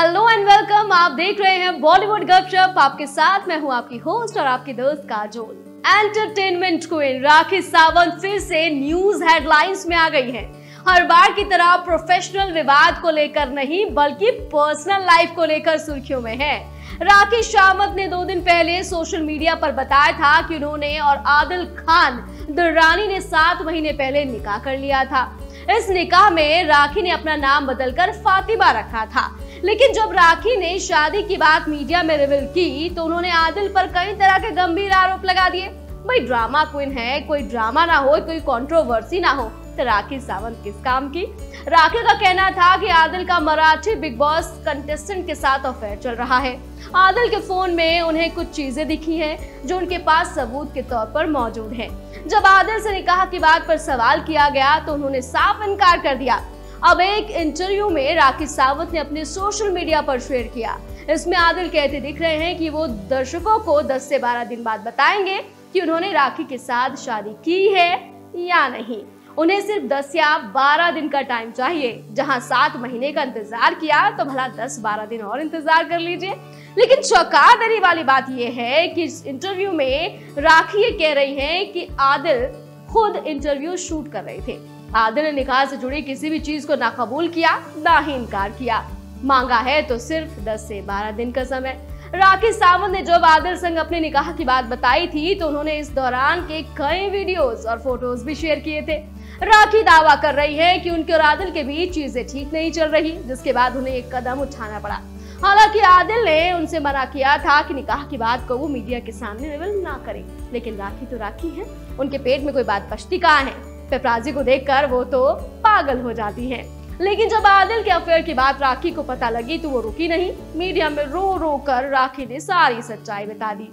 Hello and welcome आप देख रहे हैं बॉलीवुड गपशप आपके साथ मैं हूँ आपकी होस्ट और आपकी दोस्त काजोल. एंटरटेनमेंट क्वीन राखी सावंत फिर से न्यूज़ हेडलाइंस में आ गई है. हर बार की तरह प्रोफेशनल विवाद को लेकर नहीं, बल्कि पर्सनल लाइफ को लेकर सुर्खियों में है. राखी शामत ने दो दिन पहले सोशल मीडिया पर बताया था कि उन्होंने और आदिल खान दुर्रानी ने सात महीने पहले निकाह कर लिया था. इस निकाह में राखी ने अपना नाम बदलकर फातिमा रखा था. लेकिन जब राखी ने शादी की बात मीडिया में रिवील की तो उन्होंने आदिल पर कई तरह के गंभीर आरोप लगा दिए। भाई, ड्रामा क्वीन है, कोई ड्रामा ना हो, कोई कंट्रोवर्सी ना हो तो राखी सावंत किस काम की? राखी का कहना था कि आदिल का मराठी बिग बॉस कंटेस्टेंट के साथ अफेयर चल रहा है। आदिल के फ़ोन में उन्हें कुछ चीज़ें दिखी हैं, जो उनके पास सबूत के तौर पर मौजूद हैं। जब आदिल से निकाह की बात पर सवाल किया गया तो उन्होंने साफ़ इनकार कर दिया। अब एक इंटरव्यू में राखी सावंत ने अपने सोशल मीडिया पर शेयर किया। इसमें आदिल कहते दिख रहे हैं कि वो दर्शकों को 10 से 12 दिन बाद बताएँगे कि उन्होंने राखी के साथ शादी की है या नहीं। उन्हें सिर्फ़ 10 या 12 दिन का टाइम चाहिए। जहाँ सात महीने का इंतज़ार किया तो भला 10-12 दिन और इंतज़ार कर लीजिए। लेकिन चौंका वाली बात यह है कि इस इंटरव्यू में राखी ये कह रही हैं कि आदिल खुद इंटरव्यू शूट कर रहे थे। आदिल ने निकाह से जुड़ी किसी भी चीज़ को ना कबूल किया, ना ही इनकार किया। मांगा है तो सिर्फ़ 10 से 12 दिन का समय। राखी सावंत ने जब आदिल संग अपने निकाह की बात बताई थी तो उन्होंने इस दौरान के कई वीडियोस और फ़ोटोज़ भी शेयर किए थे। राखी दावा कर रही है कि उनके और आदिल के बीच चीज़ें ठीक नहीं चल रही, जिसके बाद उन्हें एक कदम उठाना पड़ा। हालाँकि आदिल ने उनसे मना किया था कि निकाह की बात को वो मीडिया के सामने रिवील ना करें। लेकिन राखी तो राखी है, उनके पेट में कोई बात पछती कहाँ है? पेपराजी को देखकर वो तो पागल हो जाती है। लेकिन जब आदिल के अफेयर की बात राखी को पता लगी तो वो रुकी नहीं। मीडिया में रो रो कर राखी ने सारी सच्चाई बता दी।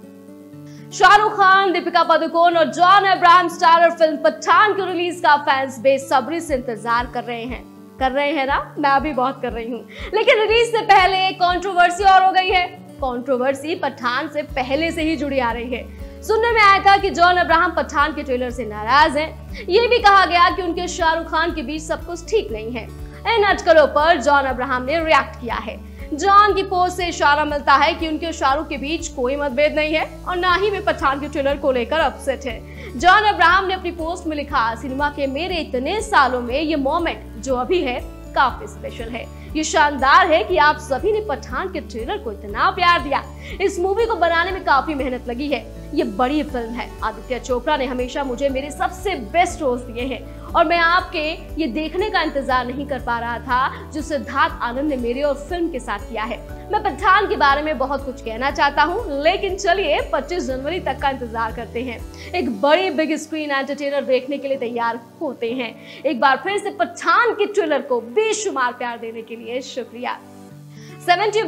शाहरुख खान, दीपिका पादुकोण और John Abraham starrer film Pathaan की रिलीज़ का फैंस बेसब्री से इंतज़ार कर रहे हैं। कर रहे हैं ना? मैं भी बहुत कर रही हूँ। लेकिन रिलीज़ से पहले कंट्रोवर्सी और हो गई है। कंट्रोवर्सी पठान से पहले से ही जुड़ी आ रही है। सुनने में आया था कि जॉन अब्राहम पठान के ट्रेलर से नाराज़ हैं। ये भी कहा गया कि उनके शाहरुख खान के बीच सब कुछ ठीक नहीं है। इन अटकलों पर जॉन अब्राहम ने रिएक्ट किया है। जॉन की पोस्ट से इशारा मिलता है कि उनके शाहरुख के बीच कोई मतभेद नहीं है और ना ही वे पठान के ट्रेलर को लेकर अपसेट है। जॉन अब्राहम ने अपनी पोस्ट में लिखा, सिनेमा के मेरे इतने सालों में ये मोमेंट जो अभी है, काफ़ी स्पेशल है। ये शानदार है कि आप सभी ने पठान के ट्रेलर को इतना प्यार दिया। इस मूवी को बनाने में काफ़ी मेहनत लगी है। ये बड़ी फ़िल्म है। आदित्य चोपड़ा ने हमेशा मुझे मेरे सबसे बेस्ट रोल्स दिए हैं। और मैं आपके ये देखने का इंतज़ार नहीं कर पा रहा था, जो सिद्धार्थ आनंद ने मेरे और फ़िल्म के साथ किया है। मैं पठान के बारे में बहुत कुछ कहना चाहता हूँ, लेकिन चलिए 25 जनवरी तक का इंतज़ार करते हैं। एक बड़ी बिग स्क्रीन एंटरटेनर देखने के लिए तैयार होते हैं। एक बार फिर से पठान के ट्रेलर को बेशुमार प्यार देने के लिए शुक्रिया। Seventy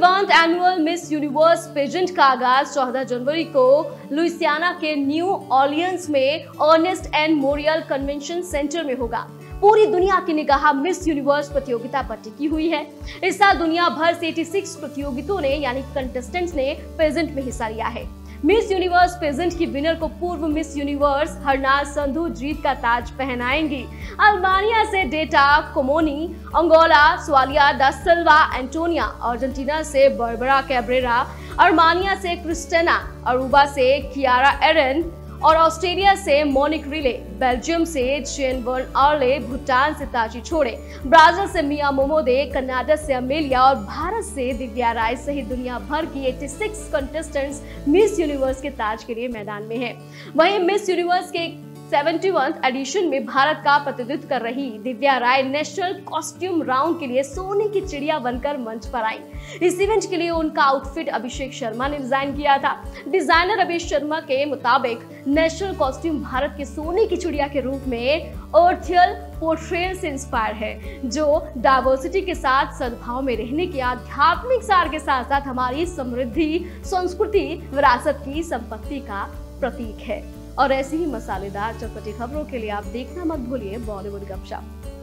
annual Miss Universe pageant का आगाज़ 14 जनवरी को लुइसियाना के न्यू ऑलियंस में Ernest N Morial convention center में होगा। पूरी दुनिया की निगाह मिस यूनिवर्स प्रतियोगिता पर टिकी हुई है। इस साल दुनिया भर से 86 प्रतियोगितों ने, यानी कंटेस्टेंट्स ने प्रेजेंट में हिस्सा लिया है। मिस यूनिवर्स प्रेजेंट की विनर को पूर्व मिस यूनिवर्स हरनाज संधू जीत का ताज पहनाएँगी। अल्बानिया से डेटा, कोमोनी, अंगोला, स्वालिया दसलवा सिल्वा, एंटोनिया, अर्जेंटीना से बर्बरा कैब्रेरा, अर्मानिया से क्रिस्टेना, अरूबा से कियारा एरन और ऑस्ट्रेलिया से मोनिक रिले, बेल्जियम से चेन वर्न आर्ले, भूटान से ताजी छोड़े ब्राज़ील से मिया मोमोदे, कनाडा से अमेलिया और भारत से दिव्या राय सहित दुनिया भर की 86 कंटेस्टेंट्स मिस यूनिवर्स के ताज के लिए मैदान में हैं। वहीं मिस यूनिवर्स के सेवेंटी एडिशन में भारत का प्रतिनिधित्व कर रही Divya Rai national costume round के लिए सोने की चिड़िया बनकर मंच पर आई। इस इवेंट के लिए उनका आउटफिट अभिषेक शर्मा ने डिज़ाइन किया था। डिज़ाइनर अभिषेक शर्मा के मुताबिक नेशनल कॉस्ट्यूम भारत के सोने की चिड़िया के रूप में अर्थियल पोर्ट्रेल से इंस्पायर है, जो डाइवर्सिटी के साथ सद्भाव में रहने के आध्यात्मिक सार के साथ साथ हमारी समृद्धि, संस्कृति, विरासत की संपत्ति का प्रतीक है। और ऐसी ही मसालेदार चटपटी खबरों के लिए आप देखना मत भूलिए बॉलीवुड गपशप।